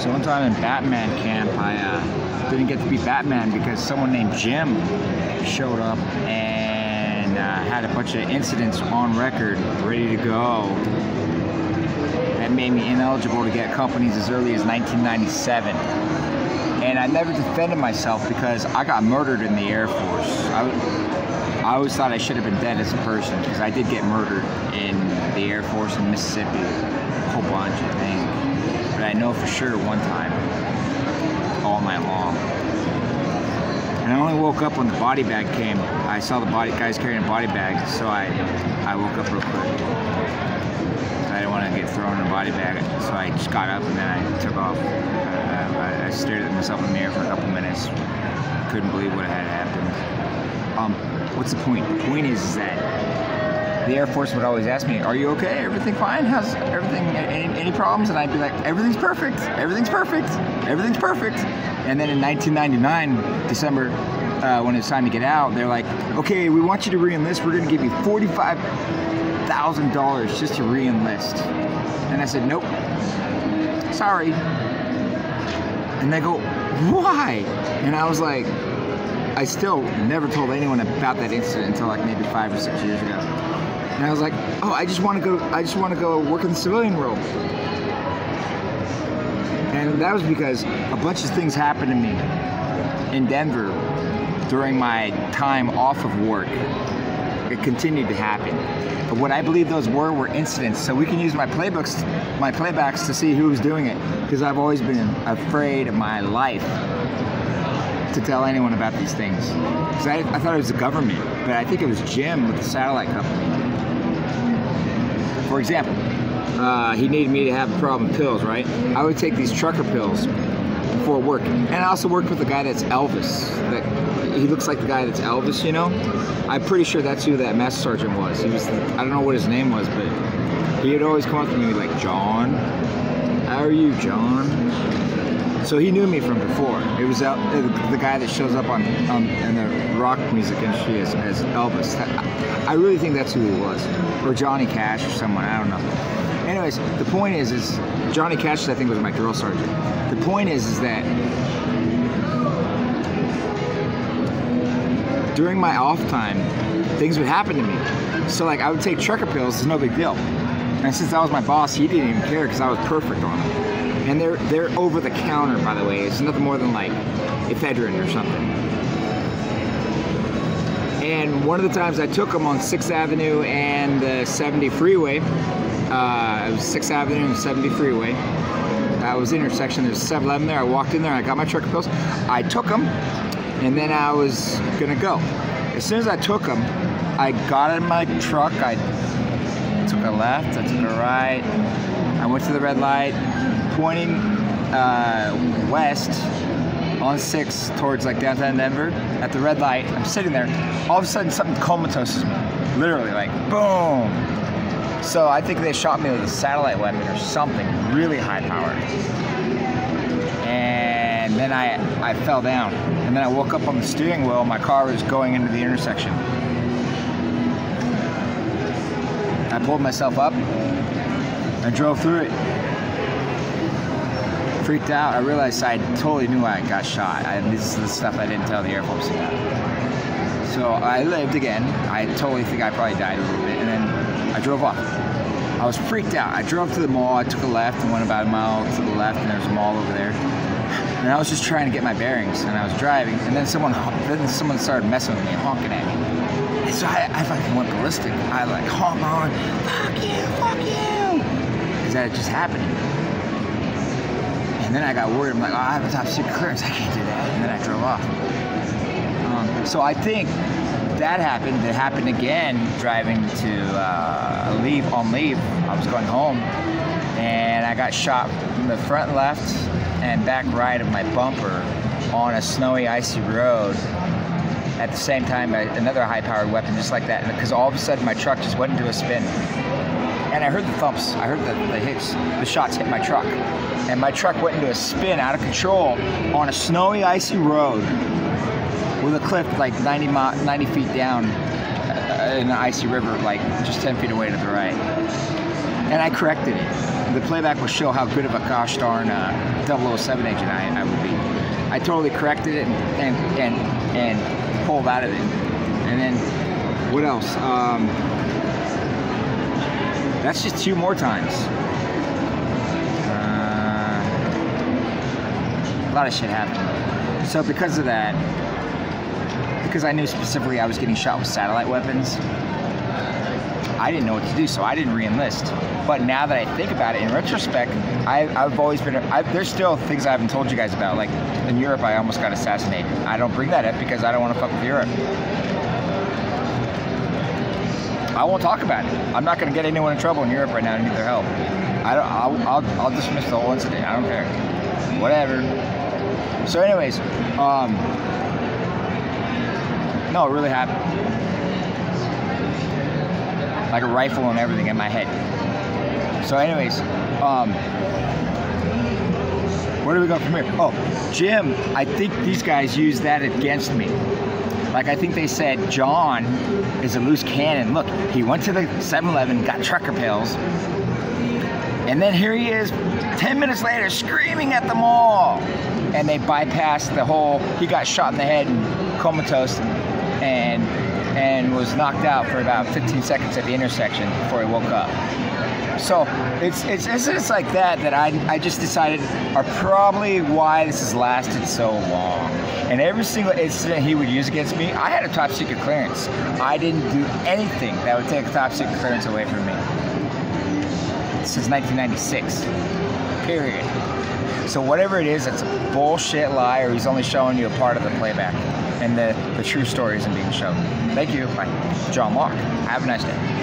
So one time in Batman camp, I uh, didn't get to be Batman because someone named Jim showed up and uh, had a bunch of incidents on record, ready to go. That made me ineligible to get companies as early as 1997. And I never defended myself because I got murdered in the Air Force. I, I always thought I should have been dead as a person because I did get murdered in the Air Force in Mississippi. A whole bunch, I think but I know for sure one time, all night long. And I only woke up when the body bag came. I saw the body guys carrying a body bag, so I I woke up real quick. I didn't want to get thrown in a body bag, so I just got up and then I took off. Uh, I, I, stared at myself in the mirror for a couple minutes. Couldn't believe what had happened. Um, what's the point? The point is that the Air Force would always ask me, "Are you okay? Everything fine? How's everything? Any, any problems?" And I'd be like, "Everything's perfect. Everything's perfect. Everything's perfect." And then in 1999, December, uh, when it's time to get out, they're like, "Okay, we want you to reenlist. We're going to give you forty-five thousand dollars just to reenlist." And I said, "Nope. Sorry." And they go, "Why?" And I was like. I still never told anyone about that incident until like maybe five or six years ago. And I was like, oh, I just want to go. I just want to go work in the civilian world. And that was because a bunch of things happened to me in Denver during my time off of work. It continued to happen. But what I believe those were were incidents. So we can use my playbooks, my playbacks to see who's doing it. Because I've always been afraid of my life to tell anyone about these things. Because I, I thought it was the government, but I think it was Jim with the satellite company. For example, uh, he needed me to have a problem pills, right? I would take these trucker pills before work, and I also worked with a guy that's Elvis. That he looks like the guy that's Elvis, you know. I'm pretty sure that's who that master sergeant was. He was. I don't know what his name was, but he would always come up to me like, "John, how are you, John?" So he knew me from before. It was uh, the guy that shows up on, on in the rock music industry as, as Elvis. I really think that's who he was, or Johnny Cash or someone. I don't know. Anyways, the point is, is Johnny Cash I think was my drill sergeant. The point is, is that during my off time, things would happen to me. So like I would take trucker pills, it's no big deal. And since I was my boss, he didn't even care because I was perfect on them. And they're they're over the counter, by the way. It's nothing more than like ephedrine or something. And one of the times I took them on 6th Avenue and the 70 freeway, uh, it was 6th Avenue and 70 freeway. I was intersection, there's 7 Eleven there. I walked in there, I got my trucker pills. I took them, and then I was gonna go. As soon as I took them, I got in my truck, I took a left, I took a right, I went to the red light, pointing uh, west on 6 towards like downtown Denver at the red light. I'm sitting there. All of a sudden, something comatose literally like boom. So I think they shot me with a satellite weapon or something really high powered. And then I, I fell down. And then I woke up on the steering wheel. My car was going into the intersection. I pulled myself up. I drove through it freaked out. I realized I totally knew I got shot. I, this is the stuff I didn't tell the Air Force about. So I lived again. I totally think I probably died a little bit, and then I drove off. I was freaked out. I drove to the mall. I took a left and went about a mile to the left, and there's a mall over there. And I was just trying to get my bearings, and I was driving, and then someone then someone started messing with me, and honking at me. And so I, I fucking went ballistic. I like honk on, fuck you, fuck you, because that had just happened. And then I got worried. I'm like, oh, I have a top secret clearance. I can't do that. And then I drove off. Um, so I think that happened. It happened again driving to uh, leave on leave. I was going home, and I got shot from the front left and back right of my bumper on a snowy, icy road. At the same time, another high-powered weapon, just like that, because all of a sudden my truck just went into a spin and I heard the thumps. I heard the, the hits, the shots hit my truck. And my truck went into a spin out of control on a snowy, icy road with a cliff like 90, 90 feet down uh, in an icy river, like just 10 feet away to the right. and I corrected it. The playback will show how good of a gosh darn uh, 007 agent I, I would be. I totally corrected it and and and, and pulled out of it. And then what else? Um, that's just two more times. Uh, a lot of shit happened. So because of that, because I knew specifically I was getting shot with satellite weapons, I didn't know what to do, so I didn't re-enlist. But now that I think about it, in retrospect, I, have always been. I've, there's still things I haven't told you guys about. Like in Europe, I almost got assassinated. I don't bring that up because I don't want to fuck with Europe. I won't talk about it. I'm not going to get anyone in trouble in Europe right now to need their help. I don't. I'll, I'll, I'll dismiss the whole incident. I don't care. Whatever. So, anyways, um, no, it really happened. Like a rifle and everything in my head. So, anyways, um, where do we go from here? Oh, Jim, I think these guys used that against me. Like I think they said John is a loose cannon. Look, he went to the 7-Eleven, got trucker pills, and then here he is 10 minutes later screaming at the mall. And they bypassed the whole, he got shot in the head and comatose and and was knocked out for about 15 seconds at the intersection before he woke up. So it's it's incidents like that that I I just decided are probably why this has lasted so long. And every single incident he would use against me, I had a top secret clearance. I didn't do anything that would take a top secret clearance away from me. Since 1996. Period. So whatever it is, it's a bullshit lie, or he's only showing you a part of the playback, and the, the true story isn't being shown. Thank you. Bye. John Locke. Have a nice day.